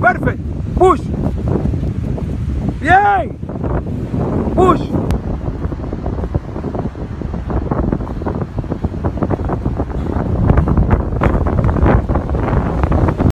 Perfect. Push. Bien.